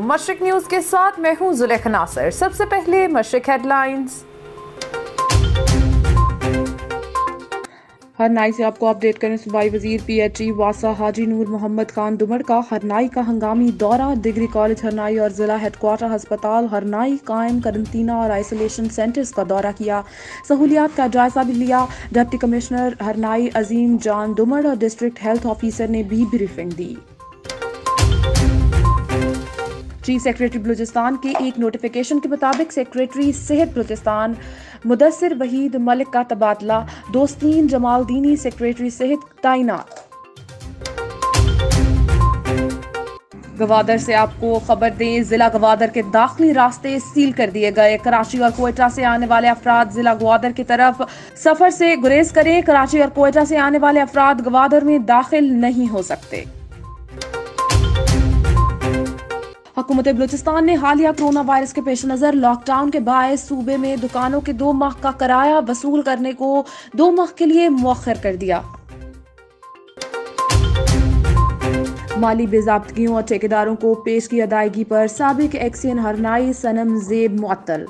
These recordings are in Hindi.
मशरक न्यूज़ के साथ मैं हूँ जुलेख नासर। सबसे पहले मशरक हेडलाइंस। हरनाई से आपको अपडेट करें, सूबाई वज़ीर पी एच ई वासा हाजी नूर मोहम्मद खान दुमर का हरनाई का हंगामी दौरा। डिग्री कॉलेज हरनाई और ज़िला हेडकोार्टर हस्पताल हरनाई कायम। करंतना और आइसोलेशन सेंटर्स का दौरा किया। सहूलियात का जायजा भी लिया। डिप्टी कमिश्नर हरनाई अजीम जान दुमर और डिस्ट्रिक्ट हेल्थ ऑफिसर ने भी ब्रीफिंग दी। चीफ सेक्रेटरी बलूचिस्तान के एक नोटिफिकेशन के मुताबिक सेक्रेटरी सेहत बलूचिस्तान मुदसर वहीद मलिक का तबादला। दोस्तीन जमालदीनी सेक्रेटरी सेहत तैनात। गवादर से आपको खबर दें, जिला गवादर के दाखिली रास्ते सील कर दिए गए। कराची और कोयटा से आने वाले अफराद जिला गवादर की तरफ़ सफ़र से गुरेज करें। कराची और कोयटा से आने वाले अफराद गवादर में दाखिल नहीं हो सकते। हुकूमत बलूचिस्तान ने हालिया कोरोना वायरस के पेश नज़र लॉकडाउन के बायस सूबे में दुकानों के दो माह का किराया वसूल करने को दो माह के लिए मौखर कर दिया। माली बेजाबतगियों और ठेकेदारों को पेश की अदायगी पर सबक एक्सियन हरनाई सनम जेब मुअत्तल।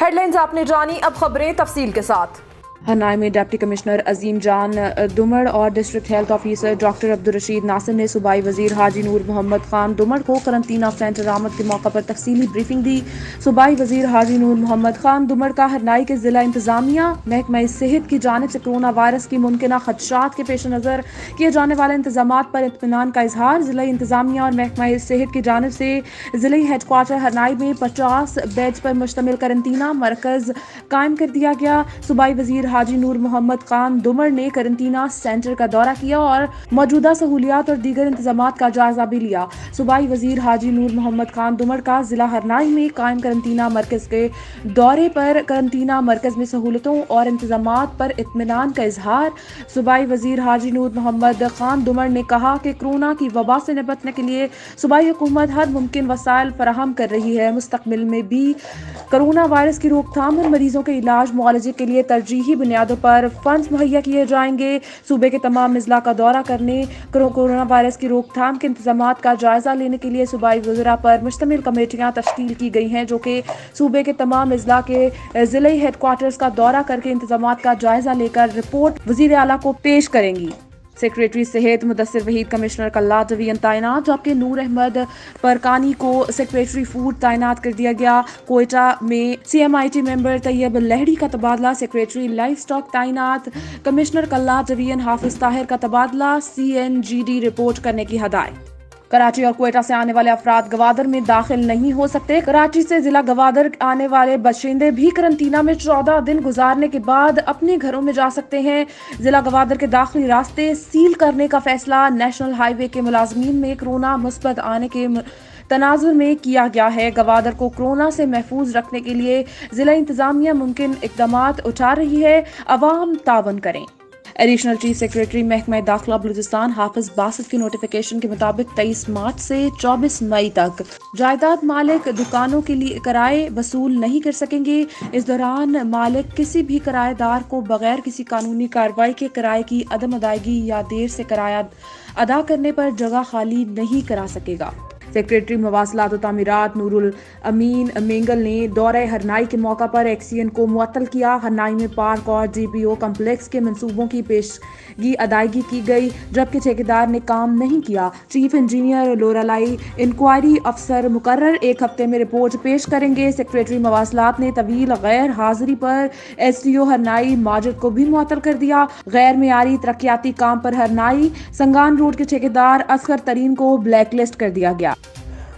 हेडलाइंस आपने जानी अब खबरें तफसील के साथ। हनाई में डिप्टी कमिश्नर अजीम जान दुमड़ और district health officer doctor Abdul Rasheed Nasir ने सूबाई वज़ीर हाजी नूर मोहम्मद खान दुमड़ को करंतना सेंटर आमद के मौके पर तफसीली ब्रीफिंग दी। सूबाई वज़ीर हाजी नूर मोहम्मद खान दुमड़ का हरनाई के जिला इंतजामिया, महकमा सेहत की जानब से कोरोना वायरस की मुमकिन खदशात के पेश नज़र किए जाने वाले इंतज़ाम पर इतमान का इजहार। जिला इंतजामिया और महकमा सेहत की जानब से ज़िले हेडकोार्टर हरनाई में पचास बेड पर मुश्तमिल करंतना मरकज़ कायम कर दिया गया। सूबाई वज़ीर हाजी नूर मोहम्मद खान दुमर ने करंतना सेंटर का दौरा किया और मौजूदा सहूलियात और दीगर इंतज़ाम का जायजा भी लिया। सूबाई वज़ीर हाजी नूर मोहम्मद खान दुमर का जिला हरनाई में कायम करंतना मरकज के दौरे पर करंतना मरकज में सहूलतों और इंतज़ाम पर इतमान का इजहार। सूबाई वज़ीर हाजी नूर मोहम्मद खान दुमर ने कहा कि कोरोना की वबा से निपटने के लिए सूबाई हुकूमत हर मुमकिन वसायल फराहम कर रही है। मुस्तबिल में भी कोरोना वायरस की रोकथाम और मरीजों के इलाज मुआलजे के लिए तरजीही बुनियादों पर फंड्स मुहैया किए जाएँगे। सूबे के तमाम अजला का दौरा करने कोरोना वायरस की रोकथाम के इंतज़ाम का जायजा लेने के लिए सूबाई वजरा पर मुश्तमिल कमेटियाँ तश्ील की गई हैं, जो कि सूबे के तमाम अजला के ज़िले हेडकोार्टर्स का दौरा करके इंतज़ाम का जायजा लेकर रिपोर्ट वज़ीर अला को पेश करेंगी। सेक्रेटरी सेहत मुदसर वहीद कमिश्नर कल्ला जवीन तैनात। जबकि नूर अहमद परकानी को सेक्रेटरी फ़ूड तैनात कर दिया गया। कोयटा में C M I T member Tayyab Lehri का तबादला, सेक्रेटरी लाइफ स्टॉक तैनात। कमिश्नर कल्ला जवीन हाफिज ताहिर का तबादला C N G D report करने की हदायत। कराची और कोयटा से आने वाले अफराद गवादर में दाखिल नहीं हो सकते। कराची से जिला गवादर आने वाले बशिंदे भी करंतना में चौदह दिन गुजारने के बाद अपने घरों में जा सकते हैं। जिला गवादर के दाखिली रास्ते सील करने का फैसला नेशनल हाईवे के मुलाजमीन में कोरोना मुस्बत आने के तनाजुर में किया गया है। गवादर को कोरोना से महफूज रखने के लिए जिला इंतजामिया मुमकिन इकदाम उठा रही है। अवाम तावन करें। एडिशनल चीफ सेक्रेटरी महकमा दाखिला बलूचिस्तान हाफिज बासत की नोटिफिकेशन के मुताबिक तेईस मार्च से 24 मई तक। जायदाद मालिक दुकानों के लिए किराए वसूल नहीं कर सकेंगे। इस दौरान मालिक किसी भी किराएदार को बगैर किसी कानूनी कार्रवाई के किराए की अदम अदायगी या देर से किराया अदा करने पर जगह खाली नहीं करा सकेगा। सेक्रेटरी मवासलात तमीरत नूरुल अमीन मेंगल ने दौरे हरनाई के मौका पर एक्सीएन को मुअत्तल किया। हरनाई में पार्क और जी पी ओ कम्प्लेक्स के मनसूबों की पेशगी अदायगी की गई, जबकि ठेकेदार ने काम नहीं किया। चीफ इंजीनियर लोरालाई इंक्वायरी अफसर मुकर एक हफ़्ते में रिपोर्ट पेश करेंगे। सेक्रेटरी मवासलात ने तवील गैर हाजिरी पर S D O Harnai Majid को भी मुअत्तल कर दिया। गैर मीरी तरक्याती काम पर हरनाई संगान रोड के ठेकेदार असगर तरीन को ब्लैक लिस्ट कर दिया गया।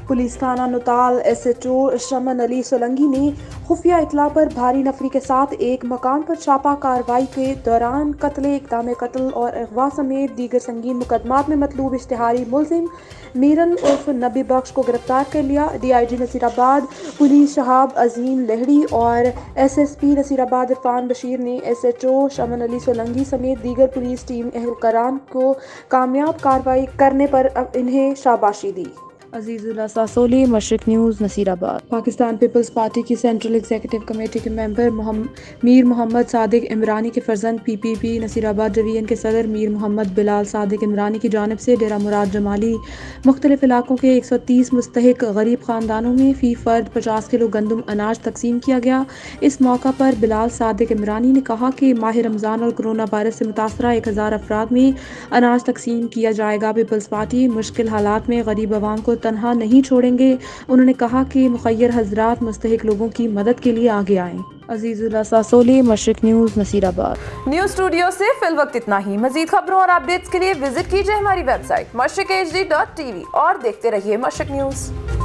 पुलिस थाना नुताल एस एच ओ शमन अली सोलंगी ने खुफिया इतला पर भारी नफरी के साथ एक मकान पर छापा कार्रवाई के दौरान कत्ल, इकदाम कत्ल और अगवा समेत दीगर संगीन मुकदमात में मतलूब इश्तहारी मुलिम मीरन उर्फ़ नबी बख्श को गिरफ़्तार कर लिया। D I G Naseerabad police Shahab Azeem Lehri और S S P Naseerabad Irfan Bashir ने एस एच ओ शमन अली सोलंगी समेत दीगर पुलिस टीम एहलकारान को कामयाब कार्रवाई करने पर इन्हें शाबाशी दी। Azizullah Sasoli Mashriq news, Naseerabad. Pakistan peoples party की सेंट्रल एग्जीक्यूटिव कमेटी के मेंबर मीर मोहम्मद सादिक इमरानी के फर्जंद P P P Naseerabad division के सदर मीर मोहम्मद बिलाल सादिक इमरानी की जानब से डेरा मुराद जमाली, मुख्तलिफ़ इलाकों के एक सौ तीस मुस्तक गरीब ख़ानदानों में फ़ी फ़र्द पचास किलो गंदम अनाज तकसीम किया गया। इस मौका पर बिलाल सादिक इमरानी ने कहा कि माह रमज़ान और कोरोना वायरस से मुतासर एक हज़ार अफराद में अनाज तकसीम किया जाएगा। पीपल्स पार्टी मुश्किल हालात में गरीब आवाम को तनहा नहीं छोड़ेंगे। उन्होंने कहा कि मुखैर हजरात मुस्तक लोगों की मदद के लिए आगे आए। Azizullah Sasoli, Mashriq news Naseerabad news studio से फिल वक्त इतना ही। मजीद खबरों और अपडेट्स के लिए विज़िट कीजिए हमारी वेबसाइट मशरक और देखते रहिए मशरक न्यूज़।